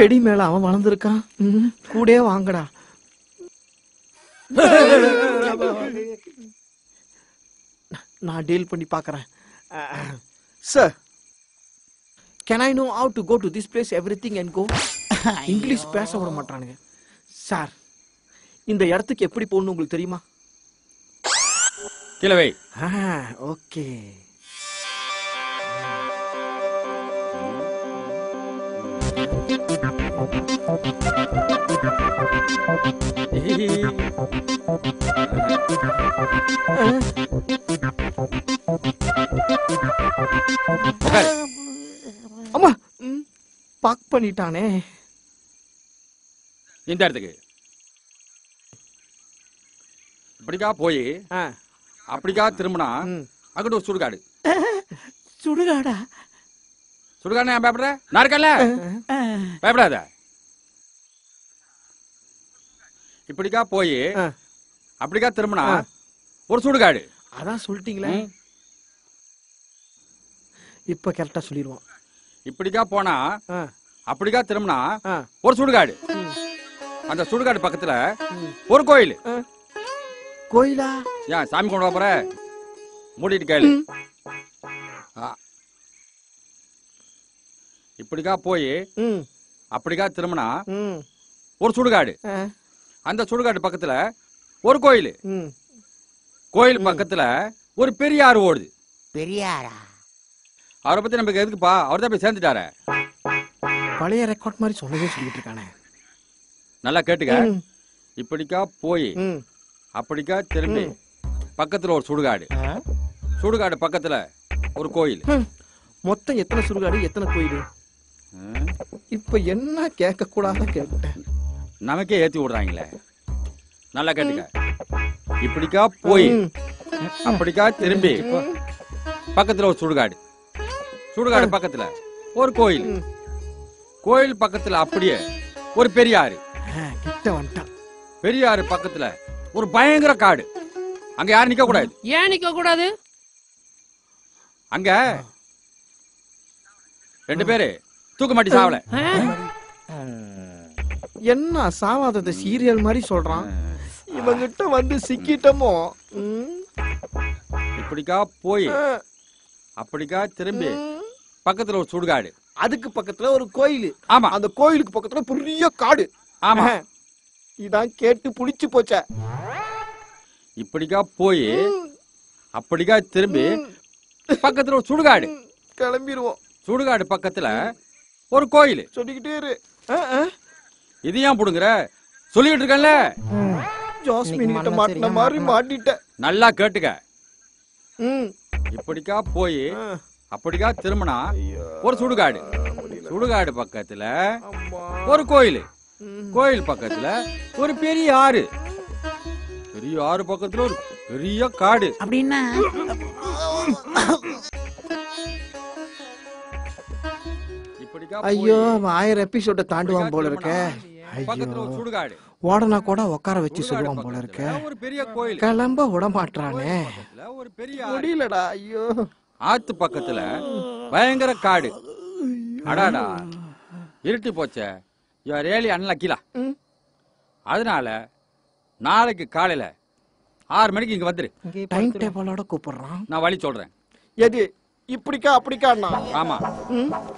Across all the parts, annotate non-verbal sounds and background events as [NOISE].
செடி மேல அவன் வளர்ந்துருக்கான். ம், கூடயே வாங்கடா. நான் டீல் பண்ணி பார்க்கறேன் sir can I know how to go to this place everything and go English பேச விட மாட்டானுங்க. சார் இந்த இடத்துக்கு எப்படி போகணும் உங்களுக்கு தெரியுமா? கீழே வை. ஓகே [LAUGHS] அம்மா பாக் பண்ணிட்டானே. இந்த இடத்துக்கு. இப்படிக்கா போய் அப்படிக்கா திரும்பினா. அங்கிட்டு ஒரு சுடுகாடு. [LAUGHS] சுடுகாடா? சுடுகாடு ஏன் பயப்படுற நான் இருக்கேன்ல? பயப்படாத. இப்படிக்கா போய். அப்படிக்கா திரும்பினா. ஒரு சுடுகாடு. அதான் சொல்லிட்டீங்களே. இப்ப கரெக்டா சொல்லிடுவான் இப்படிக்கா போனா அப்படிக்கா திரும்பினா ஒரு சுடுகாடு. அந்த சுடுகாடு பக்கத்துல. ஒரு கோயில். கோயிலா? ஏன் சாமி கொண்டு போற? மூடிட்டு கேளு. இப்படிக்கா போய் ம், அப்படிக்கா திரும்பினா ம், ஒரு சுடுகாடு. அந்த சுடுகாடு பக்கத்துல ஒரு கோயில். ம். கோயில் பக்கத்துல ஒரு பெரிய ஆறு ஓடுது. பெரியாரா? அவரை பத்தி நமக்கு எதுக்குப்பா? அவர் தான் போய் சேர்ந்துட்டாரு. பழைய ரெக்கார்ட் மாதிரி சொல்லவே சொல்லிட்டு இருக்கானே. நல்லா கேட்டுக்க. இப்படிக்கா போய். அப்படிக்கா திரும்பி பக்கத்துல ஒரு சுடுகாடு? சுடுகாடு பக்கத்துல ஒரு கோயில். மொத்தம் எத்தனை சுடுகாடு எத்தனை கோயில். இப்ப என்ன கேட்க கூடாத கேட்டேன். நமக்கே ஏத்தி விடுறாங்களே. நல்லா கேட்டுக்க. இப்படிக்கா போய் அப்படிக்கா திரும்பி. பக்கத்துல ஒரு சுடுகாடு. சுடுகாடு பக்கத்துல. ஒரு கோயில். கோயில் பக்கத்துல அப்படியே ஒரு பெரியாறு. கிட்ட வந்துட்டான். பெரியாறு பக்கத்துல ஒரு பயங்கர காடு. அங்க யாரும் நிக்க கூடாது. ஏன் நிக்க கூடாது? அங்க ரெண்டு பேரு. தூக்க மாட்டி சாவல? என்ன சாவாதத்தை சீரியல் மாதிரி சொல்றான். இவங்கிட்ட வந்து சிக்கிட்டமோ? இப்படிக்கா போய். அப்படிக்கா திரும்பி. பக்கத்துல ஒரு சுடுகாடு. அதுக்கு பக்கத்துல ஒரு கோயில். ஆமா. அந்த கோயிலுக்கு பக்கத்துல பெரிய காடு. ஆமா. இதான் கேட்டு புடிச்சு போச்ச. இப்படிக்கா போய். அப்படிக்கா திரும்பி. பக்கத்துல ஒரு சுடுகாடு. கிளம்பிடுவோம் சுடுகாடு பக்கத்துல ஒரு கோயில் சொல்லிக்கிட்டே இரு ஆ, ஆ. இது ஏன் புடுங்குற சொல்லிட்டு இருக்கேன்ல ஜாஸ்மின் கிட்ட மாட்டின மாதிரி. மாட்டிட்டேன் நல்லா கேட்டுக்க ம். இப்படிக்கா போய். அப்படிக்கா திரும்பினா ஒரு சுடுகாடு. சுடுகாடு பக்கத்துல அம்மா. ஒரு கோயில். கோயில் பக்கத்துல ஒரு பெரிய ஆறு பெரிய ஆறு பக்கத்துல ஒரு பெரிய காடு அப்படின்னா ஐயோ ஆயிரம் எபிசோட தாண்டுவான் போல இருக்க. பக்கத்துல ஒரு ஐயோ. ஓடனா கூட உட்கார வச்சு சொல்லுவான் போல இருக்க. பக்கத்துல ஒரு பெரிய கோயில். கிளம்ப விட மாட்டானே பக்கத்துல ஒரு பெரிய ஆறு. முடியலடா ஐயோ. ஆத்து பக்கத்துல பயங்கர காடு. அடாடா. இருட்டி போச்சே. யூ ரியலி அன்லக்கிலா ம். அதனால நாளைக்கு காலையில ஆறு மணிக்கு இங்க வந்துரு. டைம் டேபிளோட கூப்பிடுறான். நான் வழி சொல்றேன். எது? இப்படிக்கா அப்படிக்காண்ணா. ஆமா.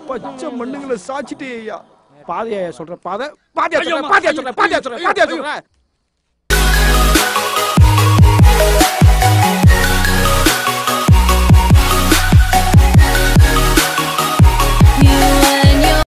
பச்சை மண்ணுங்களை சாச்சிட்டே ஐயா. பாதையா சொல்ற பாதை? பாதையா சொல்ற பாதையா சொல்ற பாதையா சொல்ற பாதையா சொல்ற.